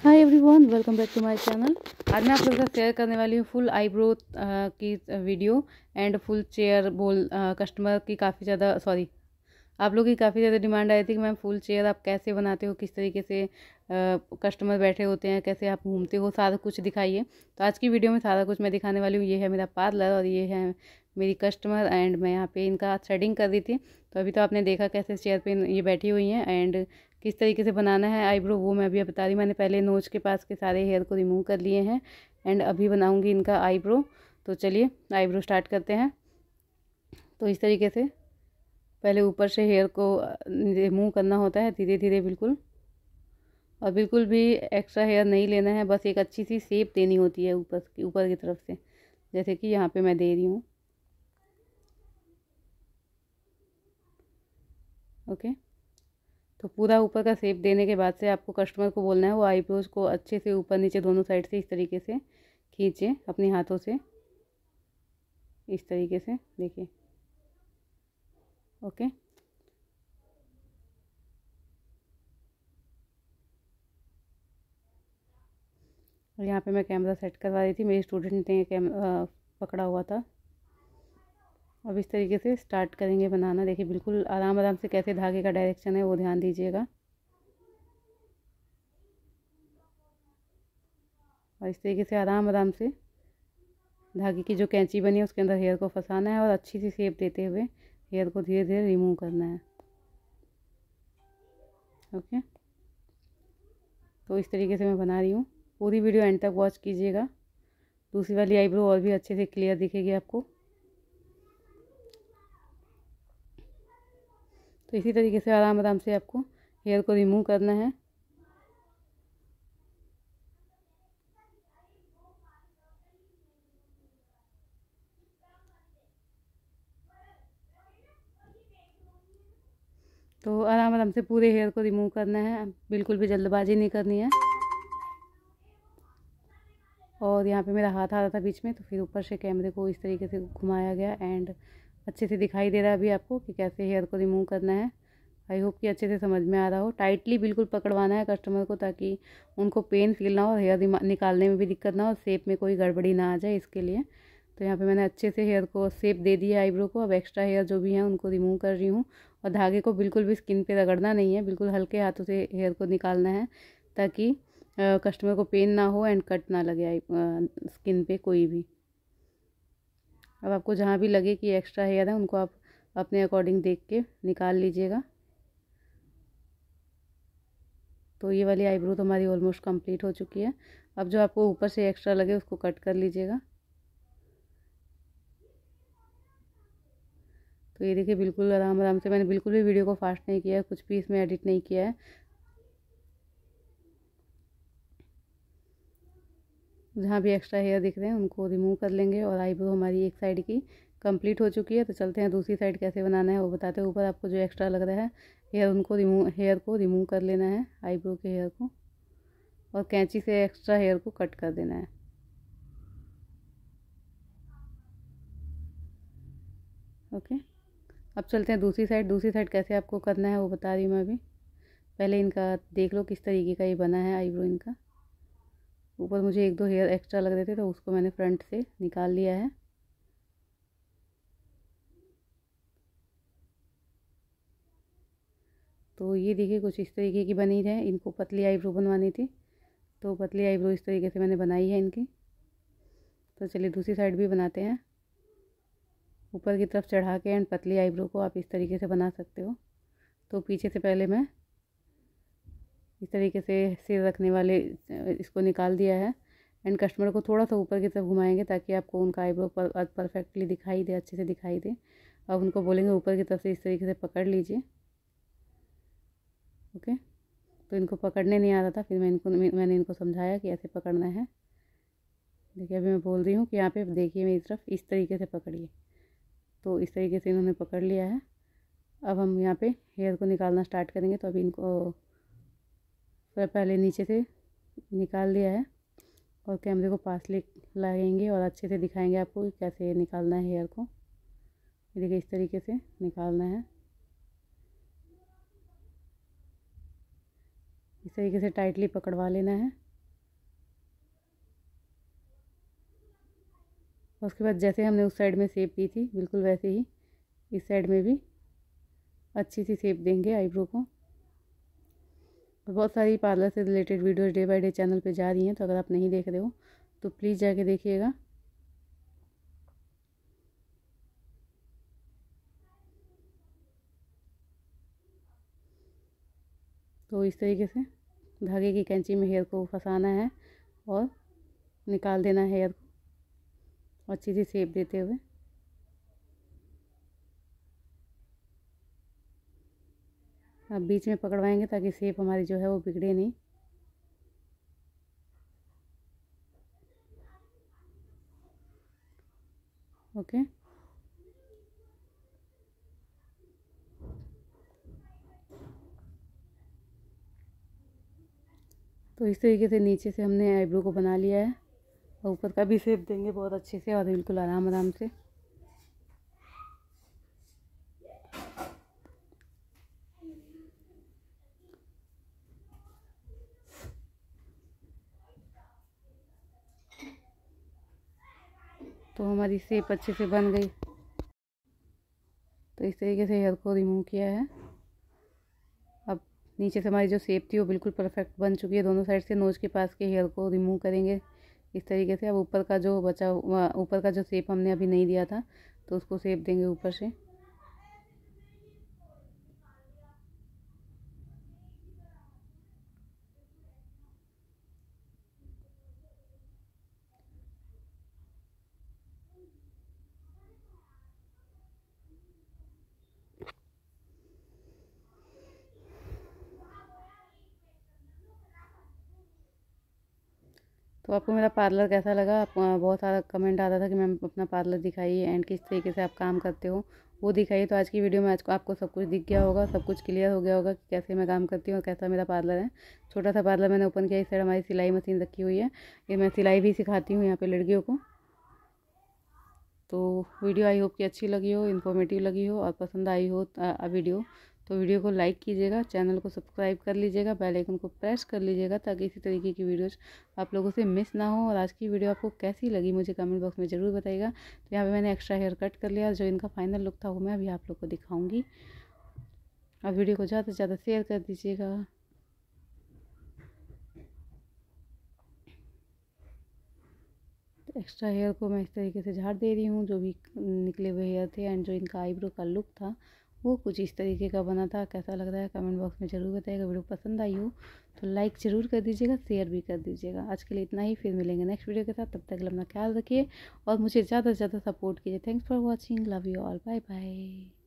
Hi everyone welcome back to my channel आज मैं आप लोगों के शेयर करने वाली हूँ फुल आईब्रो की वीडियो एंड फुल चेयर बोल कस्टमर की काफ़ी ज़्यादा सॉरी आप लोगों की काफ़ी ज़्यादा डिमांड आई थी कि मैम फुल चेयर आप कैसे बनाते हो, किस तरीके से कस्टमर बैठे होते हैं, कैसे आप घूमते हो, सारा कुछ दिखाइए। तो आज की वीडियो में सारा कुछ मैं दिखाने वाली हूँ। ये है मेरा पार्लर और ये है मेरी कस्टमर एंड मैं यहाँ पे इनका थ्रेडिंग कर रही थी। तो अभी तो आपने देखा कैसे चेयर पे ये बैठी हुई हैं एंड किस तरीके से बनाना है, आईब्रो वो मैं अभी बता रही मैंने पहले नोज़ के पास के सारे हेयर को रिमूव कर लिए हैं एंड अभी बनाऊँगी इनका आईब्रो। तो चलिए, आईब्रो स्टार्ट करते हैं। तो इस तरीके से पहले ऊपर से हेयर को रिमूव करना होता है धीरे धीरे बिल्कुल। और बिल्कुल भी एक्स्ट्रा हेयर नहीं लेना है, बस एक अच्छी सी सेप देनी होती है ऊपर की ऊपर की तरफ़ से, जैसे कि यहाँ पे मैं दे रही हूँ। ओके? तो पूरा ऊपर का सेप देने के बाद से आपको कस्टमर को बोलना है, वो आईब्रोज को अच्छे से ऊपर नीचे दोनों साइड से इस तरीके से खींचे, अपने हाथों से। इस तरीके से, देखिए। ओके? और यहाँ पे मैं कैमरा सेट करवा रही थी, मेरे स्टूडेंट ने कैमरा पकड़ा हुआ था। अब इस तरीके से स्टार्ट करेंगे बनाना। देखिए, बिल्कुल आराम आराम से कैसे धागे का डायरेक्शन है, वो ध्यान दीजिएगा। और इस तरीके से आराम आराम से धागे की जो कैंची बनी है, उसके अंदर हेयर को फंसाना है और अच्छी सी शेप देते हुए हेयर को धीरे धीरे रिमूव करना है। ओके? तो इस तरीके से मैं बना रही हूँ। पूरी वीडियो एंड तक वॉच कीजिएगा। दूसरी वाली आईब्रो और भी अच्छे से क्लियर दिखेगी आपको। तो इसी तरीके से आराम आराम से आपको हेयर को रिमूव करना है। तो आराम आराम से पूरे हेयर को रिमूव करना है। बिल्कुल भी जल्दबाजी नहीं करनी है। और यहाँ पे मेरा हाथ आ रहा था बीच में तो फिर ऊपर से कैमरे को इस तरीके से घुमाया गया एंड अच्छे से दिखाई दे रहा है अभी आपको कि कैसे हेयर को रिमूव करना है। आई होप कि अच्छे से समझ में आ रहा हो। टाइटली बिल्कुल पकड़वाना है कस्टमर को ताकि उनको पेन फील ना हो हेयर निकालने में भी दिक्कत ना हो शेप में कोई गड़बड़ी ना आ जाए इसके लिए। तो यहाँ पे मैंने अच्छे से हेयर को शेप दे दिया आईब्रो को। अब एक्स्ट्रा हेयर जो भी है उनको रिमूव कर रही हूँ। और धागे को बिल्कुल भी स्किन पे रगड़ना नहीं है, बिल्कुल हल्के हाथों से हेयर को निकालना है ताकि कस्टमर को पेन ना हो एंड कट ना लगे स्किन पे कोई भी। अब आपको जहाँ भी लगे कि एक्स्ट्रा है उनको आप अपने अकॉर्डिंग देख के निकाल लीजिएगा। तो ये वाली आईब्रो तो हमारी ऑलमोस्ट कंप्लीट हो चुकी है। अब जो आपको ऊपर से एक्स्ट्रा लगे, उसको कट कर लीजिएगा। तो ये देखिए, बिल्कुल आराम आराम से, मैंने बिल्कुल भी वीडियो को फास्ट नहीं किया है, कुछ भी इसमें एडिट नहीं किया है। जहाँ भी एक्स्ट्रा हेयर दिख रहे हैं, उनको रिमूव कर लेंगे और आईब्रो हमारी एक साइड की कंप्लीट हो चुकी है। तो चलते हैं दूसरी साइड कैसे बनाना है, वो बताते हैं। ऊपर आपको जो एक्स्ट्रा लग रहा है हेयर उनको रिमूव हेयर को रिमूव कर लेना है आईब्रो के हेयर को। और कैंची से एक्स्ट्रा हेयर को कट कर देना है। ओके अब चलते हैं दूसरी साइड दूसरी साइड कैसे आपको करना है, वो बता रही हूँ मैं अभी। पहले इनका देख लो किस तरीके का ये बना है आईब्रो इनका। ऊपर मुझे एक दो हेयर एक्स्ट्रा लग रहे थे तो उसको मैंने फ्रंट से निकाल लिया है। तो ये देखिए कुछ इस तरीके की बनी है। इनको पतली आईब्रो बनवानी थी तो पतली आईब्रो इस तरीके से मैंने बनाई है इनकी। तो चलिए दूसरी साइड भी बनाते हैं। ऊपर की तरफ़ चढ़ा के एंड पतली आईब्रो को आप इस तरीके से बना सकते हो। तो पीछे से पहले मैं इस तरीके से सिर रखने वाले, इसको निकाल दिया है। एंड कस्टमर को थोड़ा सा ऊपर की तरफ़ घुमाएँगे ताकि आपको उनका आईब्रो पर परफेक्टली दिखाई दे, अच्छे से दिखाई दे। अब उनको बोलेंगे ऊपर की तरफ़ से इस तरीके से पकड़ लीजिए। ओके तो इनको पकड़ने नहीं आ रहा था, फिर मैं इनको मैंने इनको समझाया कि ऐसे पकड़ना है। देखिए, अभी मैं बोल रही हूँ कि यहाँ पे देखिए मेरी तरफ़, इस तरीके से पकड़िए। तो इस तरीके से इन्होंने पकड़ लिया है। अब हम यहाँ पे हेयर को निकालना स्टार्ट करेंगे तो अभी इनको थोड़ा पहले नीचे से निकाल लिया है और कैमरे को पास ले लाएँगे और अच्छे से दिखाएँगे आपको कैसे निकालना है हेयर को। देखिए, इस तरीके से निकालना है। इस तरीके से टाइटली पकड़वा लेना है। उसके बाद जैसे हमने उस साइड में सेप दी थी, बिल्कुल वैसे ही इस साइड में भी अच्छी सी सेप देंगे आईब्रो को। बहुत सारी पार्लर से related videos day by day channel पे जा रही हैं तो अगर आप नहीं देख रहे हो तो प्लीज़ जाके देखिएगा। तो इस तरीके से धागे की कैंची में हेयर को फंसाना है और निकाल देना है हेयर को अच्छी सी शेप देते हुए। अब बीच में पकड़वाएँगे ताकि सेप हमारी जो है वो बिगड़े नहीं। ओके। तो इस तरीके से नीचे से हमने आईब्रो को बना लिया है और ऊपर का भी सेप देंगे बहुत अच्छे से और बिल्कुल आराम आराम से। तो हमारी सेप अच्छे से बन गई। तो इस तरीके से हेयर को रिमूव किया है। अब नीचे से हमारी जो सेप थी वो बिल्कुल परफेक्ट बन चुकी है। दोनों साइड से नोज़ के पास के हेयर को रिमूव करेंगे। इस तरीके से अब ऊपर का जो बचा ऊपर का जो सेप हमने अभी नहीं दिया था तो उसको सेप देंगे ऊपर से। तो आपको मेरा पार्लर कैसा लगा? आप बहुत सारा कमेंट आता था कि मैम अपना पार्लर दिखाइए एंड किस तरीके से आप काम करते हो। वो दिखाइए। तो आज की वीडियो में आज को आपको सब कुछ दिख गया होगा, सब कुछ क्लियर हो गया होगा कि कैसे मैं काम करती हूँ और कैसा मेरा पार्लर है। छोटा सा पार्लर मैंने ओपन किया इस साइड हमारी सिलाई मशीन रखी हुई है। ये मैं सिलाई भी सिखाती हूँ यहाँ पर लड़कियों को। तो वीडियो आई होप कि अच्छी लगी हो इन्फॉर्मेटिव लगी हो, और पसंद आई हो वीडियो। तो वीडियो को लाइक कीजिएगा चैनल को सब्सक्राइब कर लीजिएगा बेल आइकन को प्रेस कर लीजिएगा, ताकि इसी तरीके की वीडियोस आप लोगों से मिस ना हो। और आज की वीडियो आपको कैसी लगी, मुझे कमेंट बॉक्स में ज़रूर बताइएगा। तो यहाँ पे मैंने एक्स्ट्रा हेयर कट कर लिया, जो इनका फाइनल लुक था, वो मैं अभी आप लोग को दिखाऊँगी। आप वीडियो को ज़्यादा से ज़्यादा शेयर कर दीजिएगा। एक्स्ट्रा हेयर को मैं इस तरीके से झाड़ दे रही हूँ, जो भी निकले हुए हेयर थे एंड जो इनका आईब्रो का लुक था, वो कुछ इस तरीके का बना था। कैसा लग रहा है कमेंट बॉक्स में ज़रूर बताइएगा। वीडियो पसंद आई हो तो लाइक ज़रूर कर दीजिएगा शेयर भी कर दीजिएगा। आज के लिए इतना ही, फिर मिलेंगे नेक्स्ट वीडियो के साथ। तब तक अपना ख्याल रखिए और मुझे ज़्यादा से ज़्यादा सपोर्ट कीजिए। Thanks for watching love you all bye bye